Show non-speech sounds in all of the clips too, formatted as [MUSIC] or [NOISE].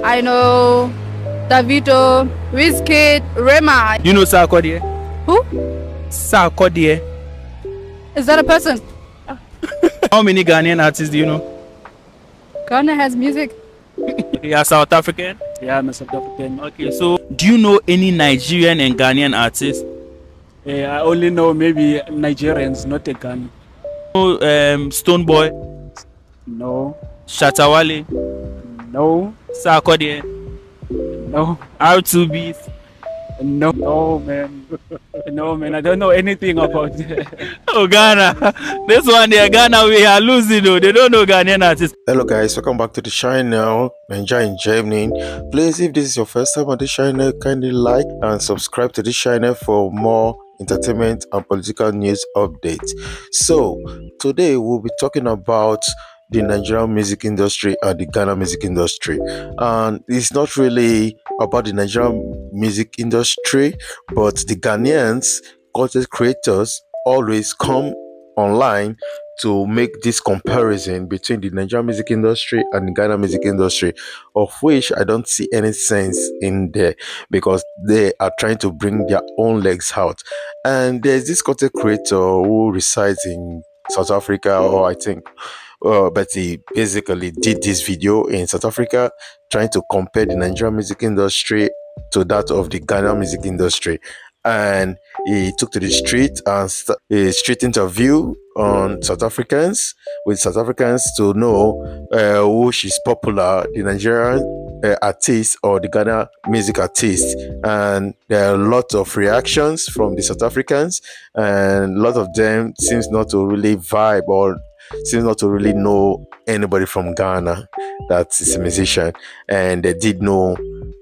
I know Davido, Wizkid, Rema. You know Sarkodie? Who? Sarkodie. Is that a person? [LAUGHS] How many Ghanaian artists do you know? Ghana has music. [LAUGHS] You are South African? Yeah, I'm a South African. Okay, so do you know any Nigerian and Ghanaian artists? I only know maybe Nigerians, not a Ghana. Oh, um, Stonebwoy, No, Shatta Wale, no, Sarkodie, no, R2B. no, no, man. no, man. I don't know anything about it. [LAUGHS] Oh, Ghana. This one there, Ghana, we are losing though. They don't know Ghanaian artists. Hello guys, welcome back to the channel. Naija in Germany. Please, if this is your first time on this channel, kindly like and subscribe to this channel for more entertainment and political news updates. So, today we'll be talking about the Nigerian music industry and the Ghana music industry. And it's not really about the Nigerian music industry, but the Ghanaians, content creators, always come online to make this comparison between the Nigerian music industry and the Ghana music industry, of which I don't see any sense in there because they are trying to bring their own legs out. And there's this content creator who resides in South Africa, or I think, uh, but he basically did this video in South Africa trying to compare the Nigerian music industry to that of the Ghana music industry and he took to the street and st- a street interview on South Africans with South Africans to know uh, is popular, the Nigerian uh, artist or the Ghana music artist. And there are a lot of reactions from the South Africans, and a lot of them seems not to really vibe or seems not to really know anybody from Ghana that is a musician, and they did know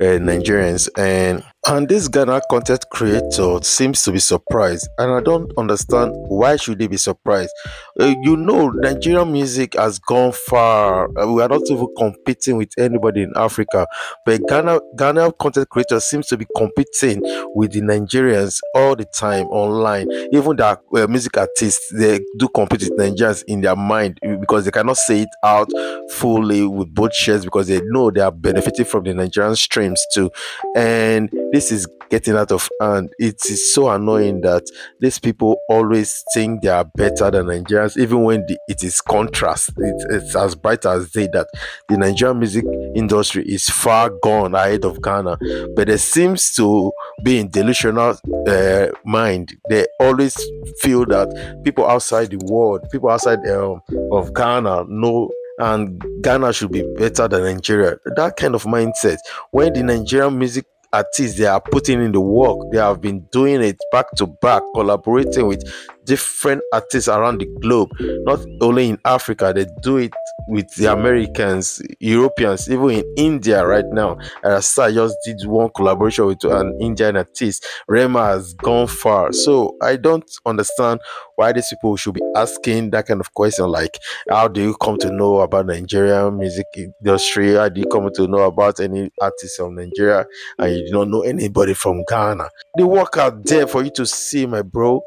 uh, Nigerians. And and this Ghana content creator seems to be surprised and I don't understand why should they be surprised? Uh, you know Nigerian music has gone far. Uh, we are not even competing with anybody in Africa but Ghana Ghana content creator seems to be competing with the Nigerians all the time online. Even the uh, music artists they do compete with Nigerians in their mind because they cannot say it out fully with both shares because they know they are benefiting from the Nigerian streams too. And this is getting out of hand. It is so annoying that these people always think they are better than Nigerians, even when the, it is contrast. It's, it's as bright as day that the Nigerian music industry is far gone ahead of Ghana. But there seems to be in delusional uh, mind. They always feel that people outside the world, people outside um, of Ghana know and Ghana should be better than Nigeria. That kind of mindset. When the Nigerian music artists they are putting in the work, they have been doing it back to back, collaborating with different artists around the globe, not only in Africa, they do it with the Americans, Europeans, even in India right now. Rasta just did one collaboration with an Indian artist. Rema has gone far. So I don't understand why these people should be asking that kind of question like how do you come to know about Nigerian music industry? How do you come to know about any artists from Nigeria and you don't know anybody from Ghana? They work out there for you to see, my bro.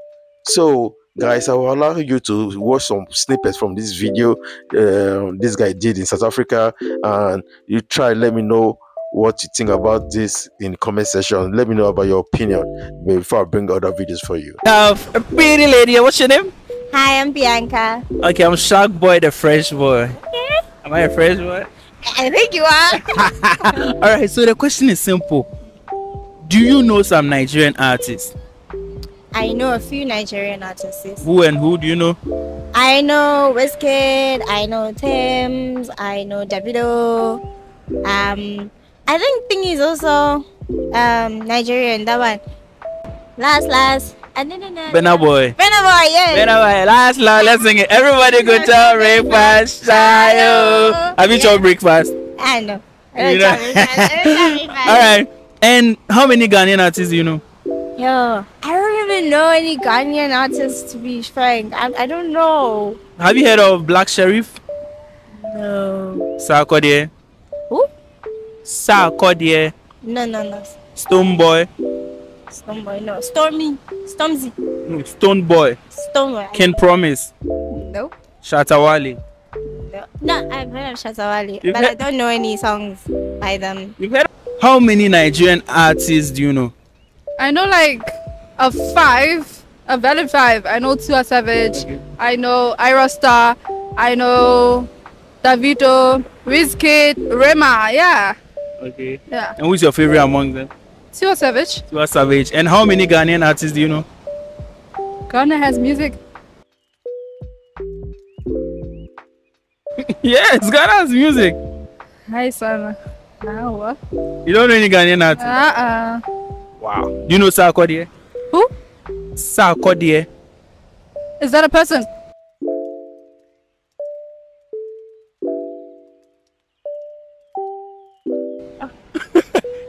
So, guys, I will allow you to watch some snippets from this video uh, this guy did in South Africa, and you try. Let me know what you think about this in the comment section. Let me know about your opinion before I bring other videos for you. Have a pretty lady. What's your name? Hi, I'm Bianca. Okay, I'm Shark Boy, the Fresh Boy. Am I a Fresh Boy? I think you are. [LAUGHS] All right. So the question is simple. Do you know some Nigerian artists? I know a few Nigerian artists. Who and who do you know? I know Wizkid, I know Tems, I know Davido. Um, I think Thing is also um Nigerian. That one. Last, last. Burna Boy. Burna Boy, yeah. Burna Boy. Last, last, let's sing it. Everybody go to breakfast. Shayo. Have you tried breakfast? I know. I You know. know. [LAUGHS] All right. And how many Ghanaian artists do you know? Yo, I even know any Ghanaian artists to be frank. I, I don't know. Have you heard of Black Sherif? No. Sarkodie. Who? Sarkodie. No, no, no. Stonebwoy. Stormboy, no. Stormy. Stormzy. No, Stonebwoy. Stormboy. King Promise. No. Shatta Wale. No. No, I've heard of Shatawali, You've but I don't know any songs by them. You've heard How many Nigerian artists do you know? I know like a five, a valid five. I know Tiwa Savage. I know Ayra Starr. I know Davido, Wizkid, Rema. Yeah, Okay. yeah. And who's your favorite among them? Tiwa Savage. Tiwa Savage. And how many Ghanaian artists do you know? Ghana has music. [LAUGHS] yes, Ghana has music. Hi, son. Ah, what? You don't know any Ghanaian artists? Uh-uh. Wow. Do you know Sarkodie? Who? Sarkodie. Is that a person? [LAUGHS]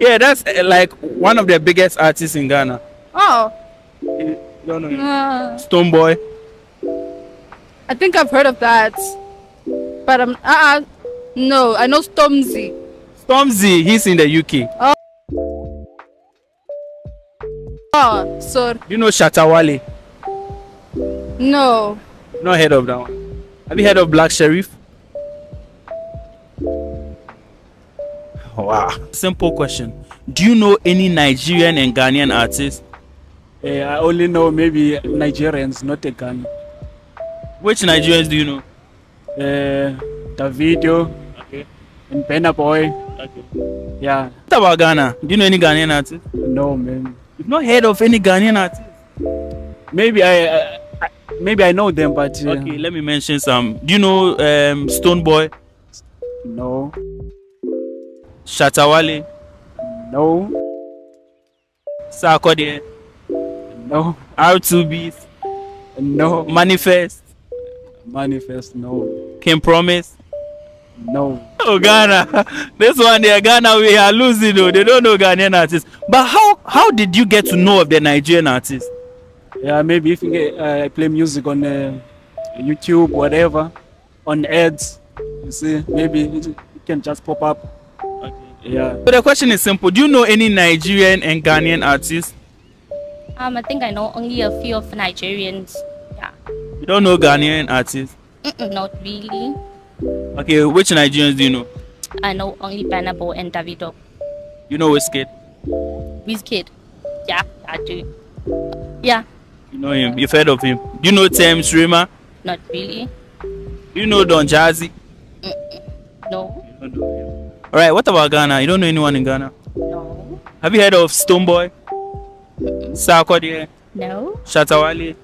Yeah, that's uh, like one of the biggest artists in Ghana. Oh. You don't know him? Uh, Stonebwoy. I think I've heard of that. But um, uh-uh. No, I know Stormzy. Stormzy, he's in the UK. Oh, so Do you know Shatta Wale? no. Not heard of that one. Have you heard of Black Sherif? Wow. Simple question. Do you know any Nigerian and Ghanaian artists? Eh, I only know maybe Nigerians, not a Ghana. Which Nigerians do you know? Uh, Davido Okay. and Burna Boy. okay. Yeah, What about Ghana? Do you know any Ghanaian artists? no man. You've not heard of any Ghanaian artists? Maybe I, I, I maybe I know them, but uh, Okay, let me mention some. Do you know um, Stoneboy, no, Shatawale, no, Sarkodie, no, R2Bs, no. Manifest, Manifest, no, King Promise? No. Oh Ghana, this one there, Ghana, we are losing though. They don't know Ghanaian artists. But how how did you get to know of the Nigerian artists? Yeah, maybe if you get, uh, I play music on uh, YouTube, whatever, on ads, you see, maybe it, it can just pop up. Yeah, So the question is simple. Do you know any Nigerian and Ghanaian artists? Um, I think I know only a few of Nigerians. Yeah, You don't know Ghanaian artists. Mm-mm, not really. Okay, which Nigerians do you know? I know only Burna Boy and Davido. You know Wizkid. Wizkid. Yeah, I do. Yeah, You know him. You've heard of him. Do you know Tems Rema? not really. Do you know Don Jazzy? No, All right. What about Ghana? You don't know anyone in Ghana? no, Have you heard of Stone Stonebwoy? Sarkodie, no, Shatta Wale,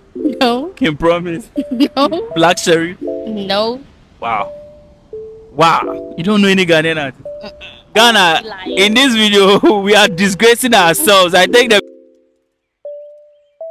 no, King Promise, [LAUGHS] no, Black Sherif? no. Wow. Wow. You don't know any Ghanaian artist? Ghana, in this video, [LAUGHS] we are disgracing ourselves. I think the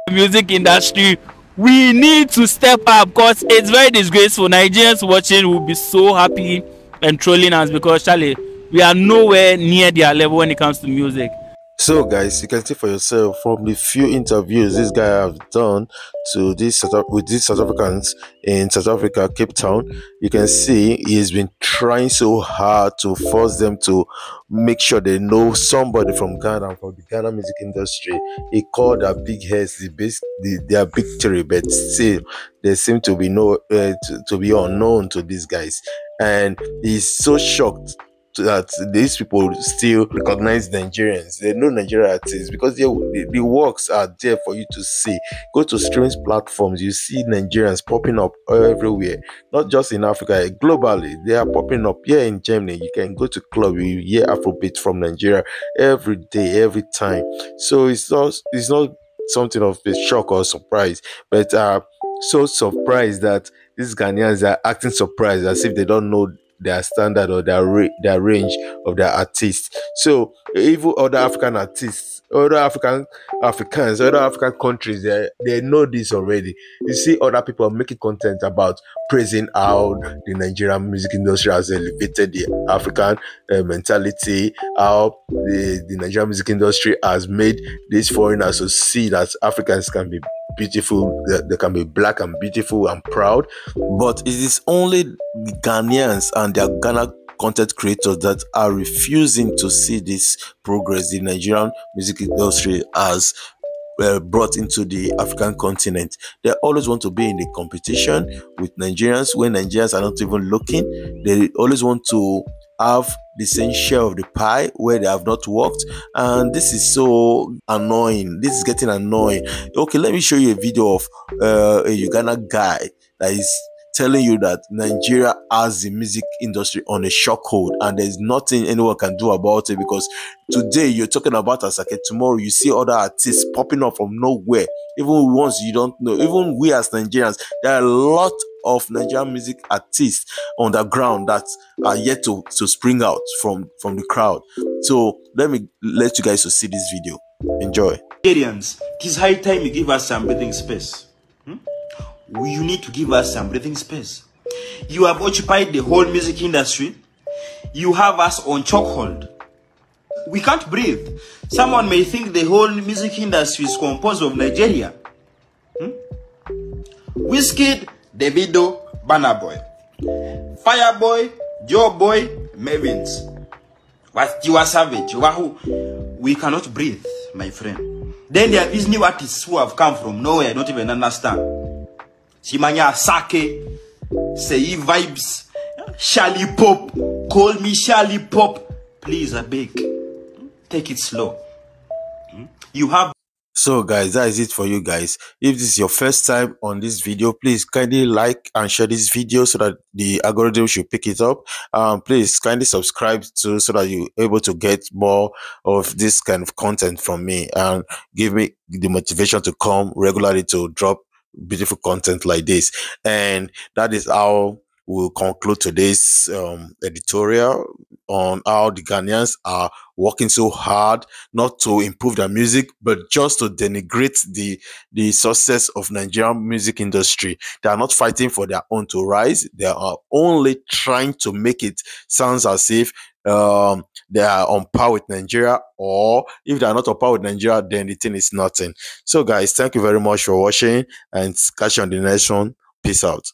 music industry, we need to step up because it's very disgraceful. Nigerians watching will be so happy and trolling us because, Charlie, we are nowhere near their level when it comes to music. So, guys, you can see for yourself from the few interviews this guy have done to this with these South Africans in South Africa, Cape Town. You can see he has been trying so hard to force them to make sure they know somebody from Ghana from the Ghana music industry. He called their big heads the best, the, their victory, but still they seem to be no uh, to, to be unknown to these guys, and he's so shocked that these people still recognize Nigerians. They know Nigerian artists because they, the, the works are there for you to see. Go to streaming platforms, you see Nigerians popping up everywhere, not just in Africa, globally. They are popping up here in Germany. You can go to club, you hear Afrobeat from Nigeria every day, every time. So it's not it's not something of a shock or surprise, but uh so surprised that these Ghanaians are acting surprised as if they don't know their standard or their ra- their range of their artists. So even other African artists, other African Africans, other African countries, they, they know this already. You see other people making content about praising how the Nigerian music industry has elevated the African uh, mentality, how the, the Nigerian music industry has made these foreigners to see that Africans can be beautiful, they, can be black and beautiful and proud. But it is only Ghanaians and their Ghana content creators that are refusing to see this progress the Nigerian music industry has uh, brought into the African continent. They always want to be in the competition with Nigerians when Nigerians are not even looking. They always want to have the same share of the pie where they have not worked. And this is so annoying. This is getting annoying. Okay let me show you a video of uh, a uganda guy that is telling you that Nigeria has the music industry on a chokehold and there's nothing anyone can do about it because today you're talking about Asake, tomorrow you see other artists popping up from nowhere, even ones you don't know, even we as Nigerians, there are a lot of Nigerian music artists on the ground that are yet to, to spring out from, from the crowd. So let me let you guys to see this video. Enjoy. Nigerians, it is high time you give us some breathing space. You need to give us some breathing space. You have occupied the whole music industry. You have us on chokehold. We can't breathe. Someone may think the whole music industry is composed of Nigeria. Hmm? Wizkid, Davido, Burna Boy. Fireboy, Joeboy, Mavins. What you are savage. Wahoo. We cannot breathe, my friend. Then there are these new artists who have come from nowhere, don't even understand. Simanya Sake, Seyi Vibez, Shally Pop, call me Shallipopi. Please, I beg, take it slow. Hmm? You have so guys that is it for you guys if this is your first time on this video please kindly like and share this video so that the algorithm should pick it up um please kindly subscribe to so that you're able to get more of this kind of content from me and give me the motivation to come regularly to drop beautiful content like this and that is how we'll conclude today's um, editorial on how the Ghanaians are working so hard not to improve their music, but just to denigrate the the success of Nigerian music industry. They are not fighting for their own to rise. They are only trying to make it sounds as if um, they are on par with Nigeria, or if they are not on par with Nigeria, then the thing is nothing. So, guys, thank you very much for watching and catch you on the next one. Peace out.